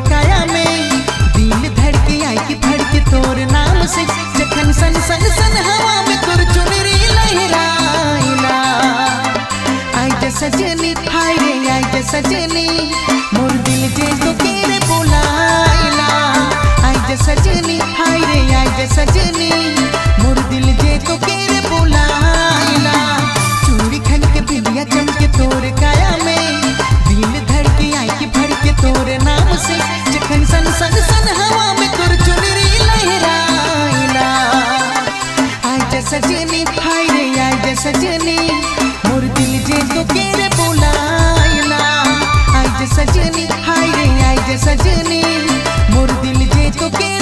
छोड़ सजनी, मोर दिल जे तो केरे सजनी, हाय रे आई जे सजनी, मोर दिल जे तो केरे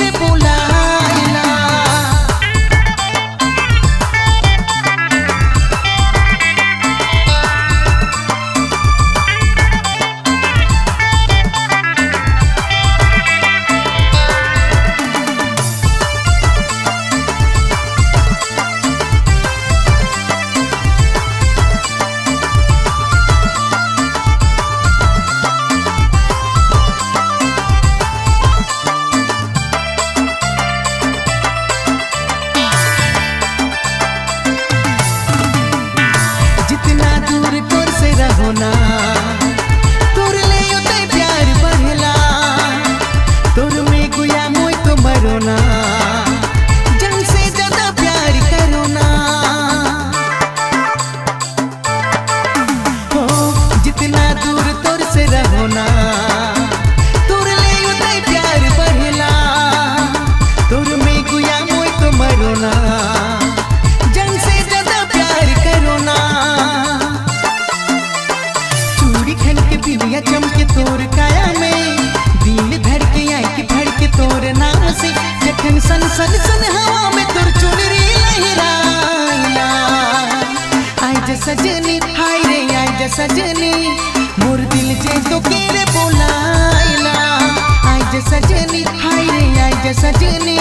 चमके तोर काया में। दिल धड़ के आई के भड़ के तोर नाम से जखन सन सन सन हवा में तोर चुनरी लहराइला आय जा सजनी, हाय रे सजनी। मोर दिल जे तो केरे बोलाइला आय जा सजनी, हाय रे सजनी।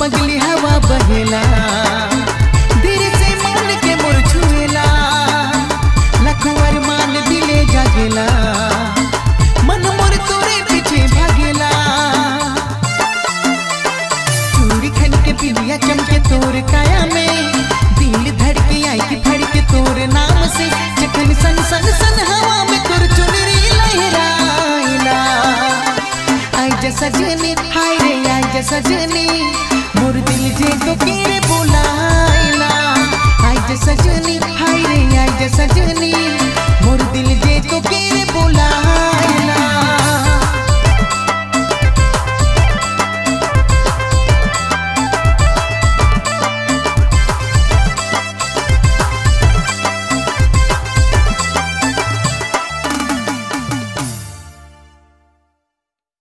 पगली हवा बहेला धीरे से मान के मुर छुएला लखुअर मान दिले जागेला, मन मोर तोरे पीछे भागेला। चूड़ी खन के बिलिया चमके तोर काया में, दिल धड़के आई के फड़ के तोर नाम से, जखन सन सन सन हवा में तोर चुनरी लहराइला। आई जा सजनी, हाय रे आई जा सजनी मोर दिल